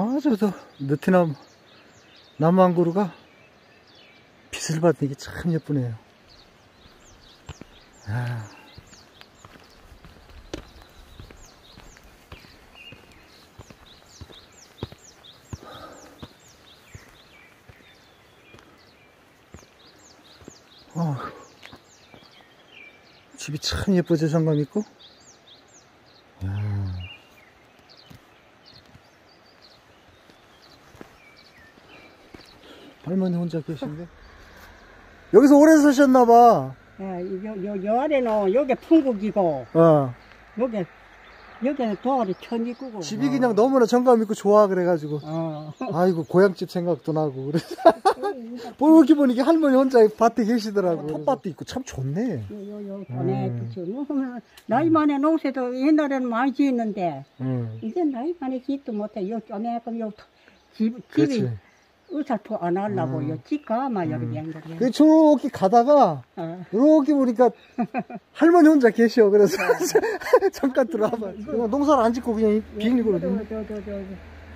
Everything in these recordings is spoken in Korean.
아, 저도 느티나무, 나무 한 그루가 빛을 받는 게 참 예쁘네요. 아. 어. 집이 참 예쁘죠, 정감 있고? 할머니 혼자 계신데? 여기서 오래 사셨나봐. 예, 요, 요, 요 아래는 요게 풍국이고, 어. 요게, 요게는 도아리 천지구고. 집이 그냥 너무나 정감 있고 좋아, 그래가지고. 어. 아이고, 고향집 생각도 나고. 그래서. 보기 보니까 할머니 혼자 밭에 계시더라고. 텃밭도 있고 참 좋네. 요, 요, 요, 전에, 음. 그치. 뭐, 나이 만에 농사도 옛날에는 많이 지었는데, 응. 이제 나이 만에 짓도 못해. 요, 전에, 그럼 요, 집, 집이 그렇지. 의사투 안 하려고, 음. 요, 집 가마, 여기 음. 양들이. 그 저렇게 가다가, 어. 이렇게 보니까 할머니 혼자 계셔. 그래서 잠깐 들어와봐. 그냥 농사를 안 짓고 그냥 비행기로. 저, 저, 저, 저, 저,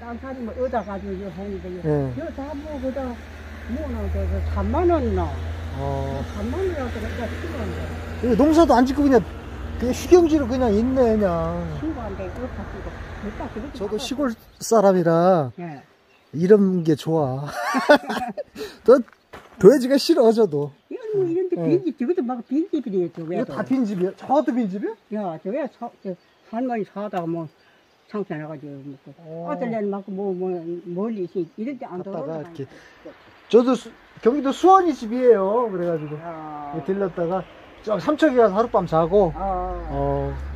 땅살이 뭐, 얻어 가지고, 요, 하는데, 요, 예. 요, 다 뭐, 그다, 뭐나, 저, 저, 3만 원 나. 어. 3만 원이라서 그러니까 친구한테, 이거 농사도 안 짓고 그냥, 그냥 휴경지로 그냥 있네, 그냥. 친구한테 못 바꾸고. 저도 시골 사람이라 예. 이런 게 좋아. 또 돼지가 싫어, 저도. 이건 뭐 이런데 예. 빈집, 저것도 막 빈집이래, 저 이거 왜도. 다 빈집이야? 저것도 빈집이야? 야, 저 왜, 사, 저, 할머니 사다가 뭐, 창피해가지고, 뭐, 어. 아들내는 막, 뭐, 뭐, 멀리, 있- 이럴 때 안 돌아가. 이렇게. 저도 수- 경기도 수원이 집이에요. 그래가지고. 야, 들렀다가 저 삼척에 가서 하룻밤 자고 아, 어 아,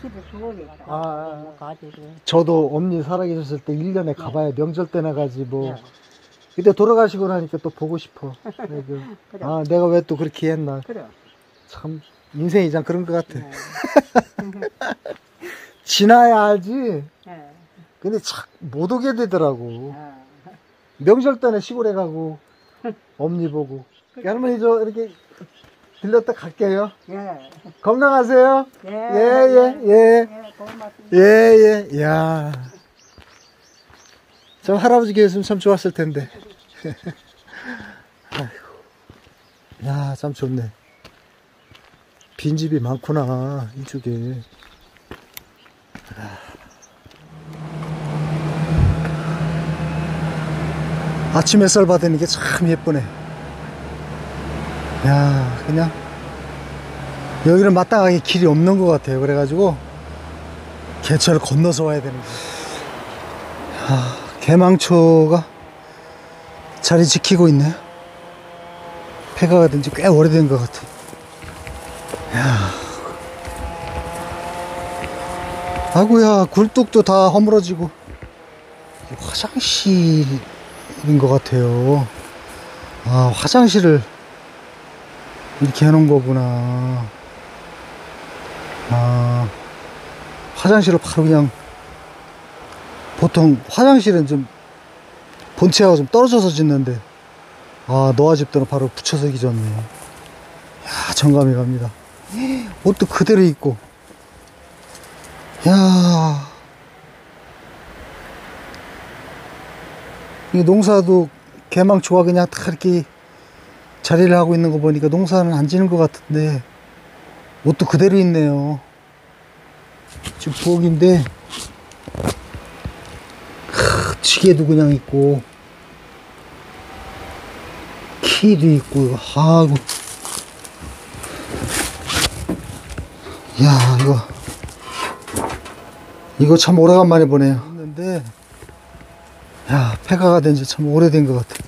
집에 가서. 아, 아. 뭐 가지고. 저도 엄니 살아계셨을 때 1년에 가봐야 명절 때나 가지 뭐 야, 그때 돌아가시고 나니까 또 보고 싶어 네, 그, 그래. 아 내가 왜 또 그렇게 했나 그래. 참 인생이 참 그런 것 같아 네. 지나야 알지 네. 근데 참못 오게 되더라고 아, 명절 때는 시골에 가고 엄니 보고 할머니 저 이렇게 들렸다 갈게요 예. 건강하세요 예. 예 예 예 예. 예, 고맙습니다. 예, 예, 야. 참 할아버지 계셨으면 참 좋았을 텐데. 아이고. 야, 참 좋네. 빈집이 많구나, 이쪽에. 아. 아침 햇살 받으는 게 참 예쁘네. 야, 그냥. 여기는 마땅하게 길이 없는 것 같아요. 그래가지고, 개천을 건너서 와야 되는 거야. 아, 개망초가 자리 지키고 있네요. 폐가가 된 지 꽤 오래된 것 같아. 야. 아구야, 굴뚝도 다 허물어지고. 화장실인 것 같아요. 아, 화장실을 이렇게 해놓은 거구나. 아. 화장실을 바로 그냥 보통 화장실은 좀 본체가 좀 떨어져서 짓는데 아 노아 집들은 바로 붙여서 기졌네 야 정감이 갑니다 옷도 그대로 입고 야이 농사도 개망초가 그냥 다 이렇게 자리를 하고 있는 거 보니까 농사는 안 지는 것 같은데 옷도 그대로 있네요. 지금 부엌인데 크, 지게도 그냥 있고 키도 있고 아이고. 야 이거. 이거 참 오래간만에 보네요. 있는데 야 폐가가 된 지 참 오래된 것 같아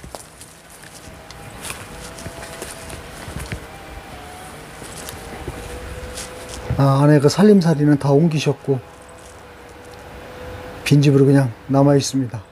아, 안에 그 살림살이는 다 옮기셨고 빈집으로 그냥 남아 있습니다.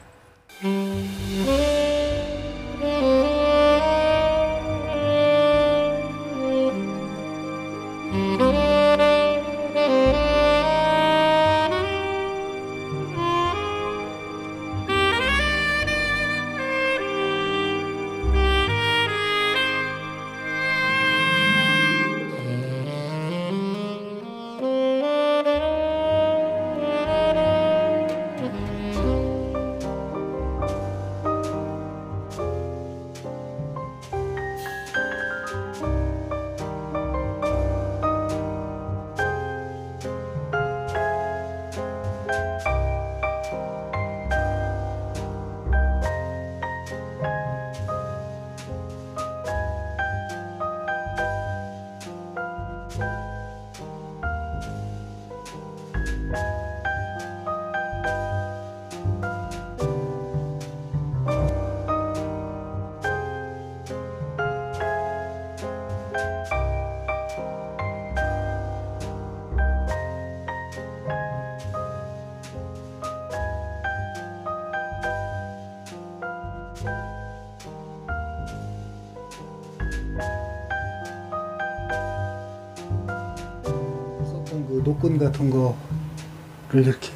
노끈 같은 거를 이렇게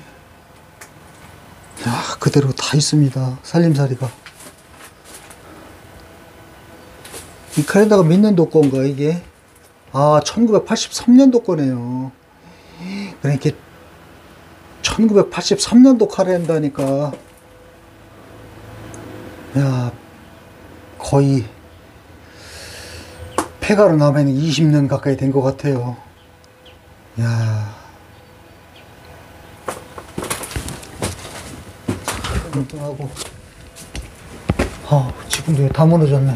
야 그대로 다 있습니다. 살림살이가. 이 카레다가 몇 년도 건가 이게? 아 1983년도 거네요. 그러니까 1983년도 카레인다니까. 야 거의 폐가로 나면 20년 가까이 된 것 같아요 야. 하고. 아 지금도 다 무너졌네.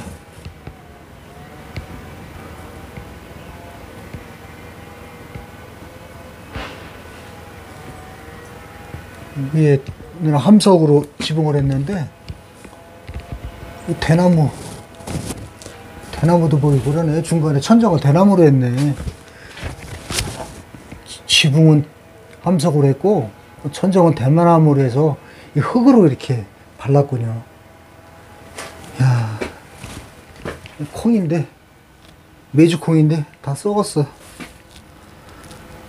위에 함석으로 지붕을 했는데 이 대나무 대나무도 보이고 그러네. 중간에 천장을 대나무로 했네 지- 지붕은 함석으로 했고 천장은 대나무로 해서 이 흙으로 이렇게 발랐군요. 야 콩인데 메주 콩인데 다 썩었어.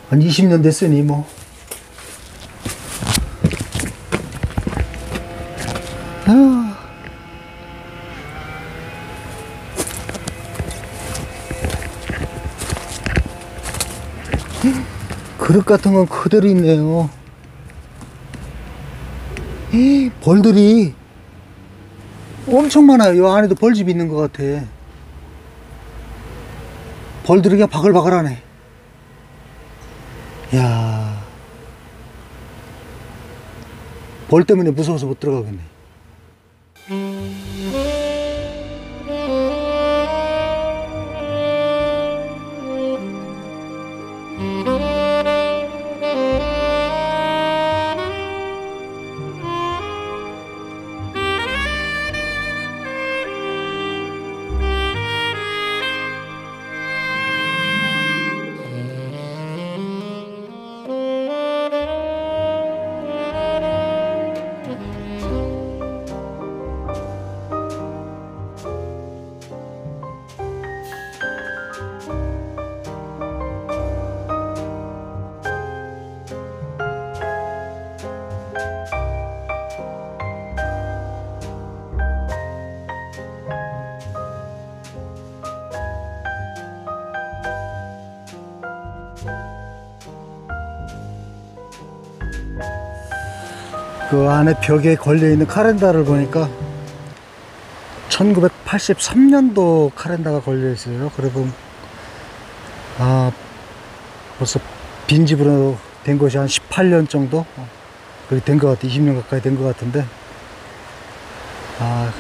한 20년 됐으니 뭐. 아. 그릇 같은 건 그대로 있네요. 이 벌들이 엄청 많아요. 이 안에도 벌집 있는 것 같아. 벌들이 그냥 바글바글하네. 야. 벌 때문에 무서워서 못 들어가겠네. 그 안에 벽에 걸려 있는 카렌다를 보니까 1983년도 카렌다가 걸려 있어요. 그리고 아 벌써 빈집으로 된 것이 한 18년 정도 그렇게 된 것 같아. 20년 가까이 된 것 같은데 아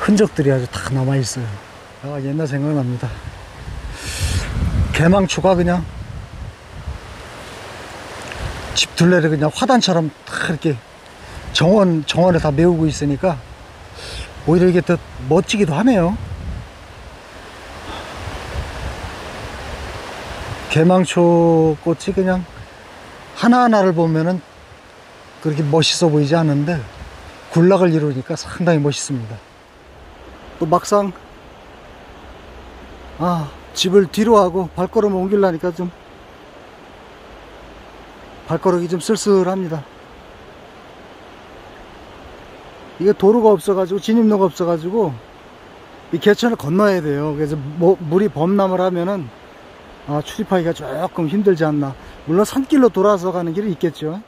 흔적들이 아주 다 남아 있어요. 아 옛날 생각납니다. 개망초가 그냥 집 둘레를 그냥 화단처럼 다 이렇게 정원 정원에 다 메우고 있으니까 오히려 이게 더 멋지기도 하네요. 개망초 꽃이 그냥 하나하나를 보면은 그렇게 멋있어 보이지 않는데 군락을 이루니까 상당히 멋있습니다. 또 막상 아 집을 뒤로 하고 발걸음을 옮기려니까 좀 발걸음이 좀 쓸쓸합니다. 이게 도로가 없어가지고 진입로가 없어가지고 이 개천을 건너야 돼요. 그래서 뭐, 물이 범람을 하면은 아, 출입하기가 조금 힘들지 않나. 물론 산길로 돌아서 가는 길은 있겠죠.